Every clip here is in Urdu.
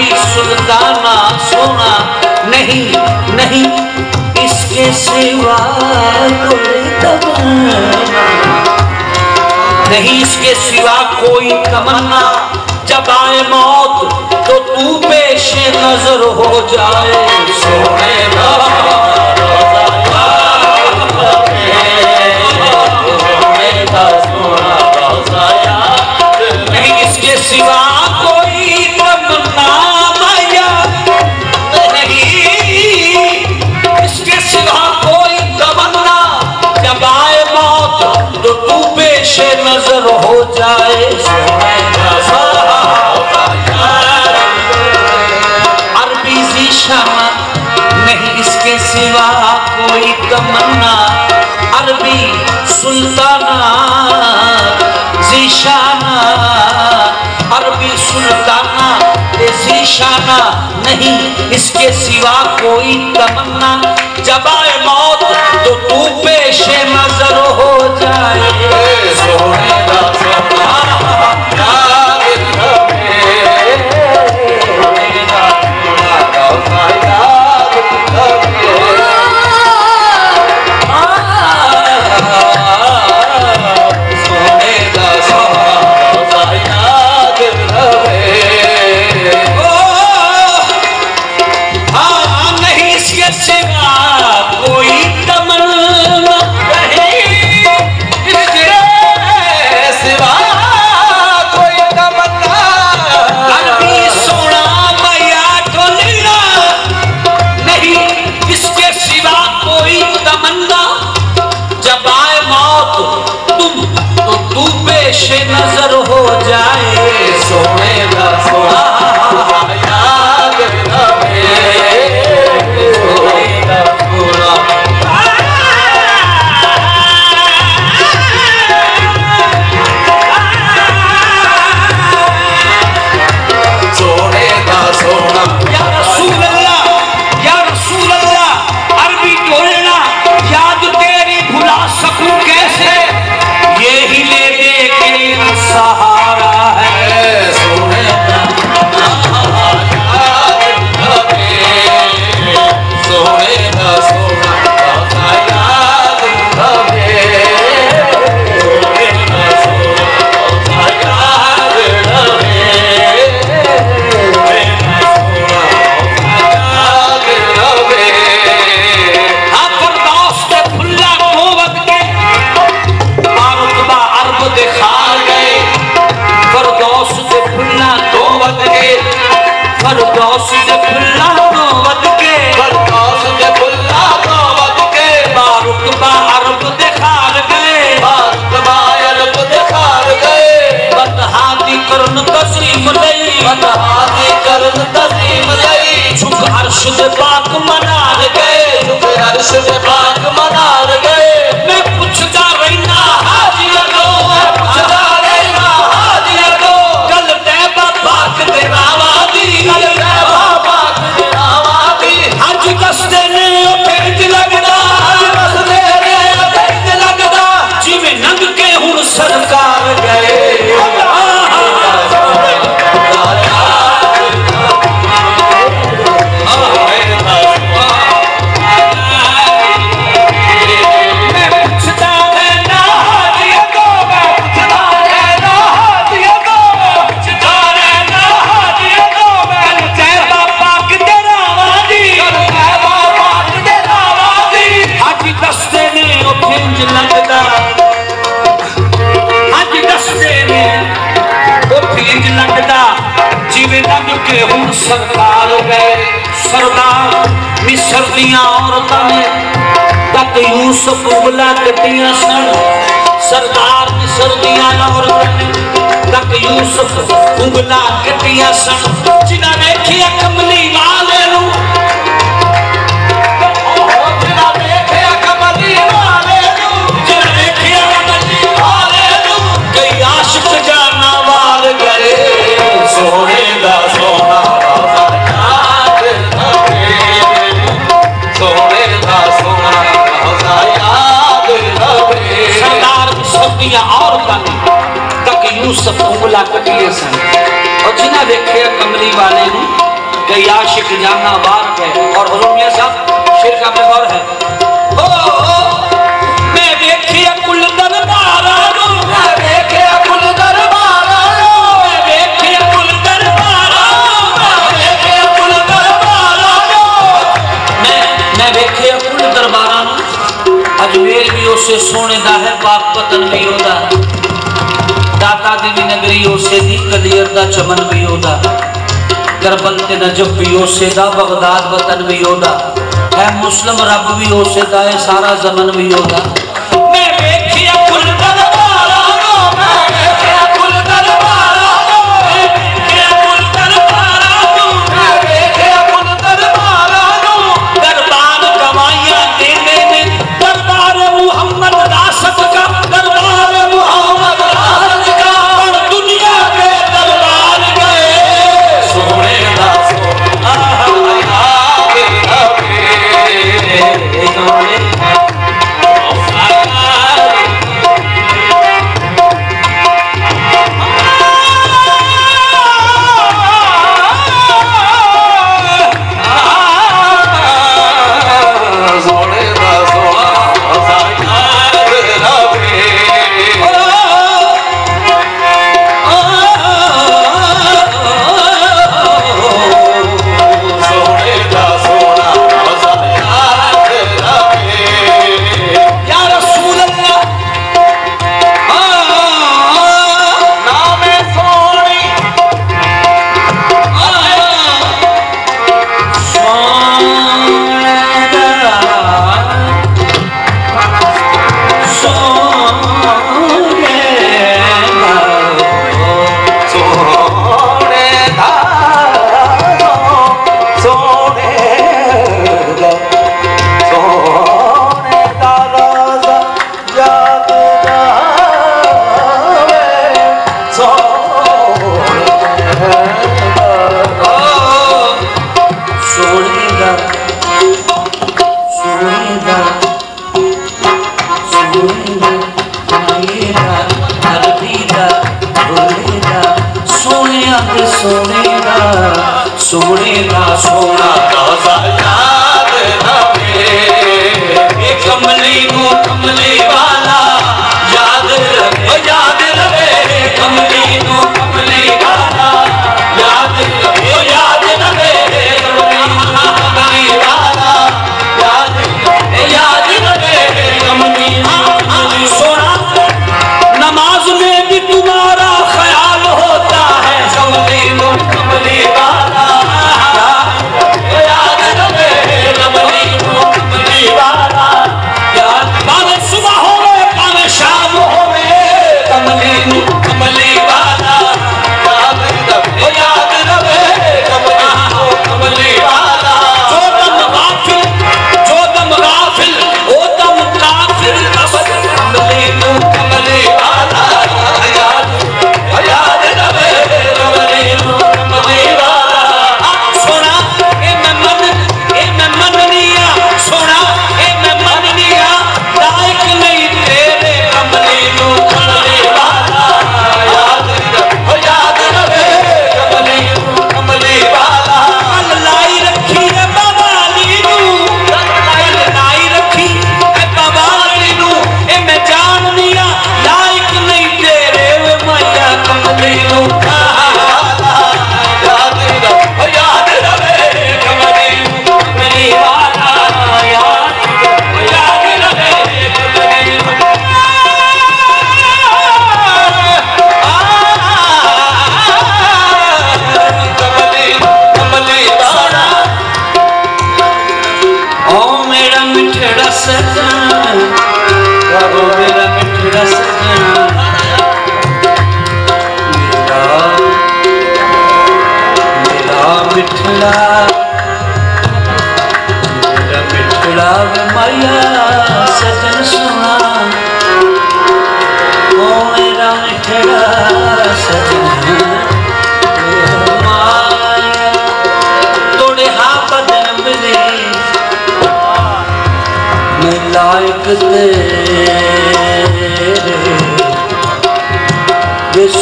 بھی سلطانہ سونا نہیں نہیں اس کے سوا کوئی تمنا۔ نہیں اس کے سوا کوئی تمنا۔ جب آئے موت تو تو پیش نظر ہو جائے۔ سونے بابا پیش نظر ہو جائے عربی سی شمع نہیں اس کے سوا کوئی تمنا۔ عربی سلطانہ، زیشانہ۔ عربی سلطانہ زیشانہ، نہیں اس کے سوا کوئی تمنا۔ جب آئے موت تو تو پیش نظر ہو جائے۔ یوسف انگلا کٹیا سن۔ ریاض شرک جانا بات ہے اور حضور میاں صاحب شرک کا بار ہے۔ میں دیکھیا کل میں دیکھیا کل میں دیکھیا کل میں دیکھیا کل میں دیکھیا کل اجمیر بھی سونے دا ہے، پاک پتن بھی ہوتا ہے۔ داتا دیوی نگری اسے دی کلیر دا چمن بھی ہوتا ہے۔ کربل تے نجف بھی ہو سیدا بغداد وطن بھی ہودا اے مسلم رب بھی ہو سیدا اے سارا زمن بھی ہودا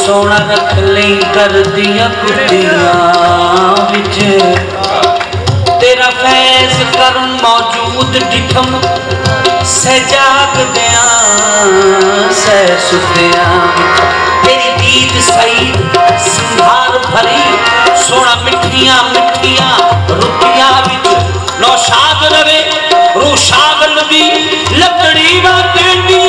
سونا نکلی کر دیا کتیاں بچ تیرا فیض کرن موجود ڈٹھم سہ جاگ دیاں سہ ستیاں تیری دید سعید سنگھار بھری سونا مٹھیاں مٹھیاں روپیاں بچ نوشاد روے روشاد نبی لکڑی بات ڈینڈیاں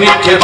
মিথ্যে